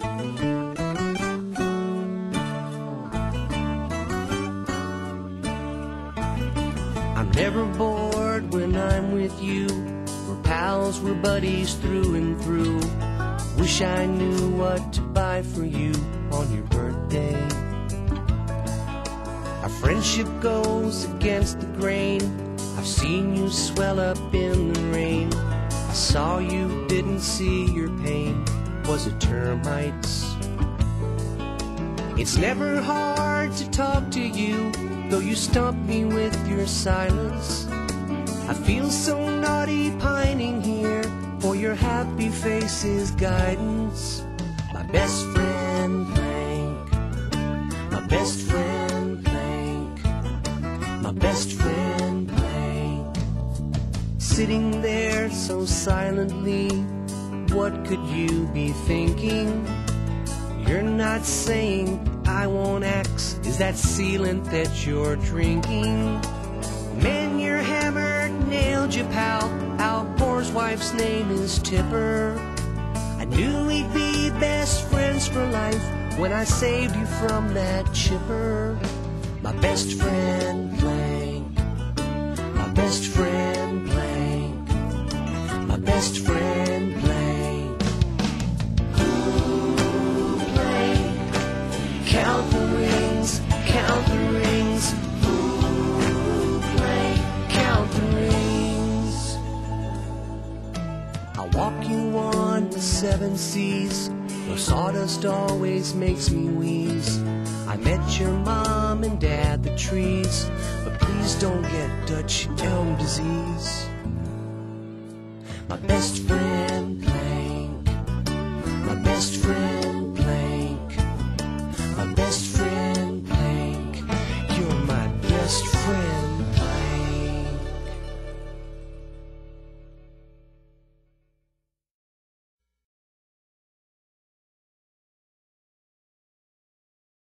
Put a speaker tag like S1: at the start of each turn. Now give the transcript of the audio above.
S1: I'm never bored when I'm with you. We're pals, we're buddies through and through. Wish I knew what to buy for you on your birthday. Our friendship goes against the grain. I've seen you swell up in the rain. I saw you, didn't see your pain. Was it termites? It's never hard to talk to you, though you stump me with your silence. I feel so naughty pining here for your happy face's guidance. My best friend Plank, my best friend Plank, my best friend Plank. Sitting there so silently, what could you be thinking? You're not saying I won't X. Is that sealant that you're drinking? Man, you're hammered, nailed you, pal. Al Gore's wife's name is Tipper. I knew we'd be best friends for life when I saved you from that chipper. My best friend Plank, my best friend Plank, my best friend seven seas. Where sawdust always makes me wheeze. I met your mom and dad, the trees. But please don't get Dutch elm disease. My best friend, Plank. My best friend.